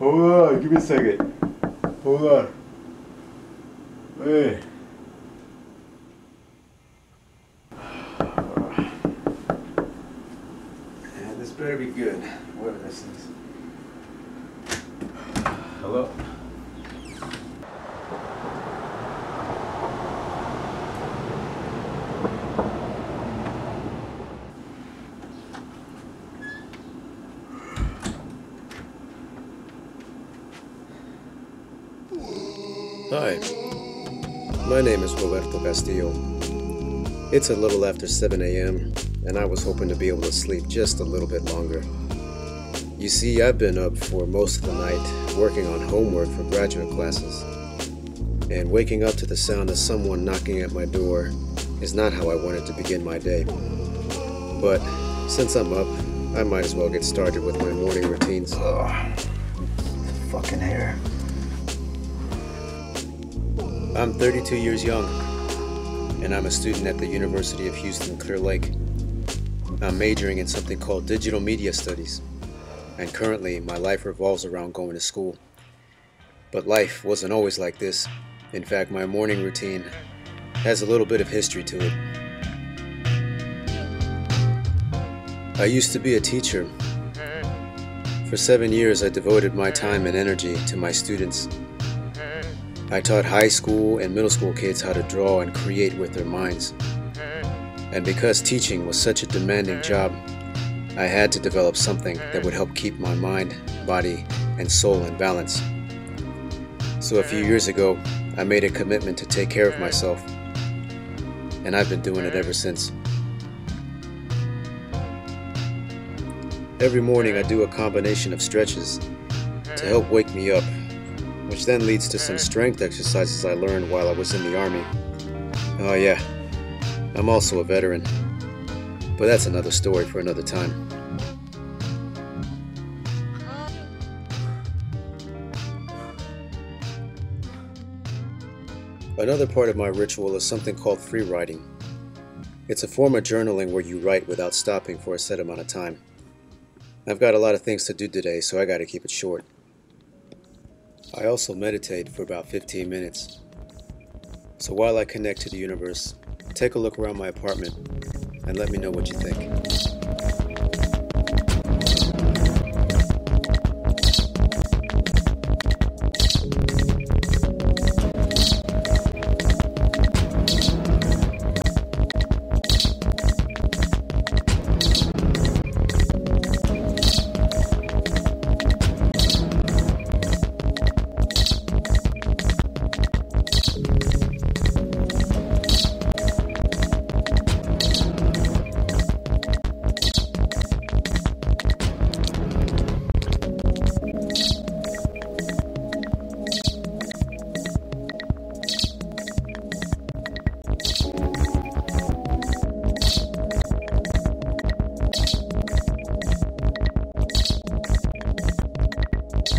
Hold on, give me a second. Hold on. Hey. Yeah, this better be good. Whatever this is. Hello? Hi, my name is Roberto Castillo. It's a little after 7 a.m., and I was hoping to be able to sleep just a little bit longer. You see, I've been up for most of the night working on homework for graduate classes, and waking up to the sound of someone knocking at my door is not how I wanted to begin my day. But since I'm up, I might as well get started with my morning routines. Fucking hair. I'm 32 years young, and I'm a student at the University of Houston Clear Lake. I'm majoring in something called digital media studies, and currently my life revolves around going to school. But life wasn't always like this. In fact, my morning routine has a little bit of history to it. I used to be a teacher. For seven years, I devoted my time and energy to my students. I taught high school and middle school kids how to draw and create with their minds. And because teaching was such a demanding job, I had to develop something that would help keep my mind, body, and soul in balance. So a few years ago, I made a commitment to take care of myself, and I've been doing it ever since. Every morning, I do a combination of stretches to help wake me up which then leads to some strength exercises I learned while I was in the Army. Oh, yeah, I'm also a veteran. But that's another story for another time. Another part of my ritual is something called free writing. It's a form of journaling where you write without stopping for a set amount of time. I've got a lot of things to do today, so I gotta keep it short. I also meditate for about 15 minutes. So while I connect to the universe, take a look around my apartment and let me know what you think. Now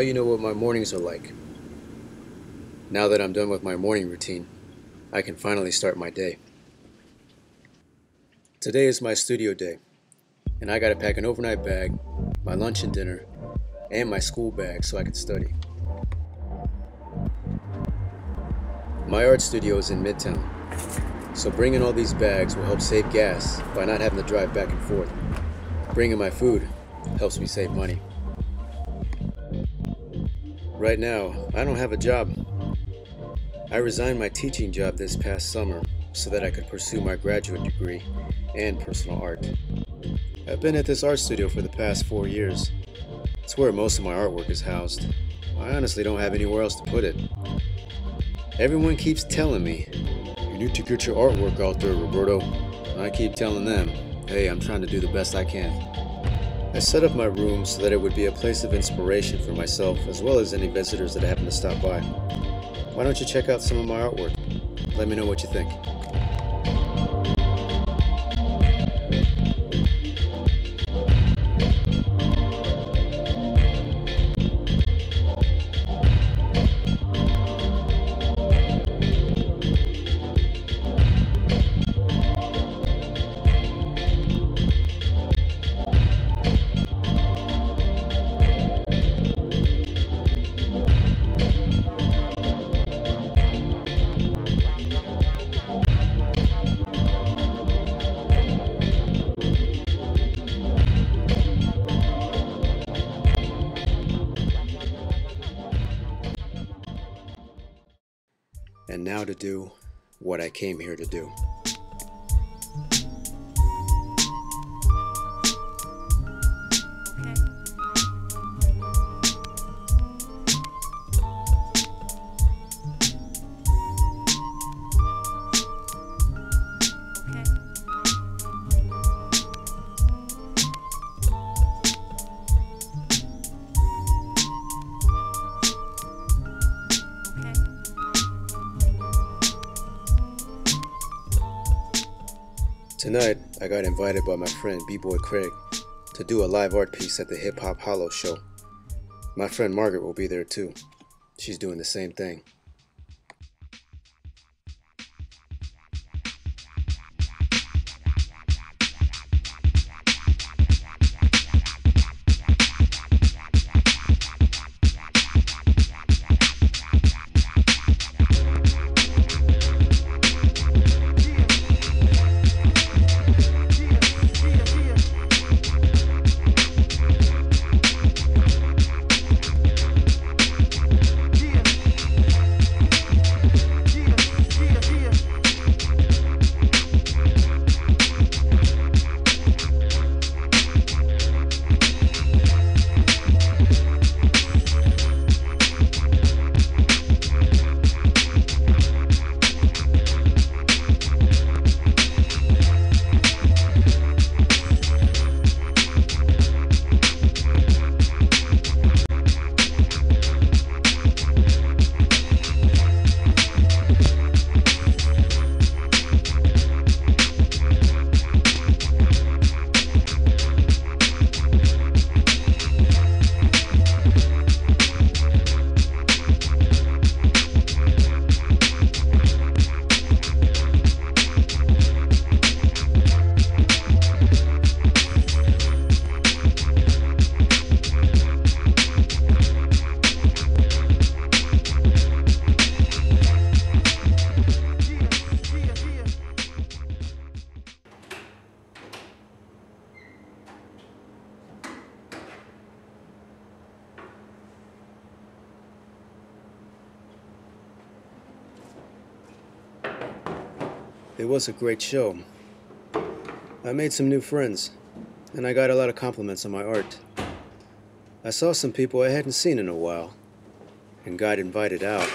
you know what my mornings are like. Now that I'm done with my morning routine, I can finally start my day. Today is my studio day, and I gotta pack an overnight bag, my lunch and dinner, and my school bag so I can study. My art studio is in Midtown, so bringing all these bags will help save gas by not having to drive back and forth. Bringing my food helps me save money. Right now, I don't have a job. I resigned my teaching job this past summer so that I could pursue my graduate degree and personal art. I've been at this art studio for the past four years. It's where most of my artwork is housed. I honestly don't have anywhere else to put it. Everyone keeps telling me, you need to get your artwork out there, Roberto. And I keep telling them, hey, I'm trying to do the best I can. I set up my room so that it would be a place of inspiration for myself as well as any visitors that happen to stop by. Why don't you check out some of my artwork? Let me know what you think. And now to do what I came here to do. Tonight, I got invited by my friend B-Boy Craig to do a live art piece at the Hip Hop Hollow show. My friend Margaret will be there too. She's doing the same thing. It was a great show. I made some new friends, and I got a lot of compliments on my art. I saw some people I hadn't seen in a while, and got invited out.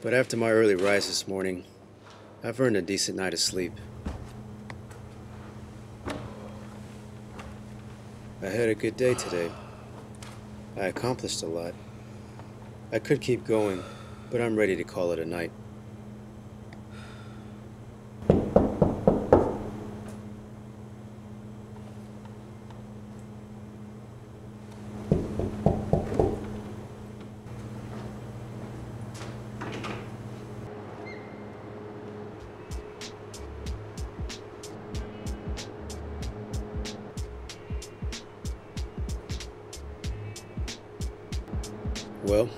But after my early rise this morning, I've earned a decent night of sleep. I had a good day today. I accomplished a lot. I could keep going, but I'm ready to call it a night. Well,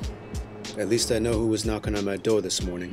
at least I know who was knocking on my door this morning.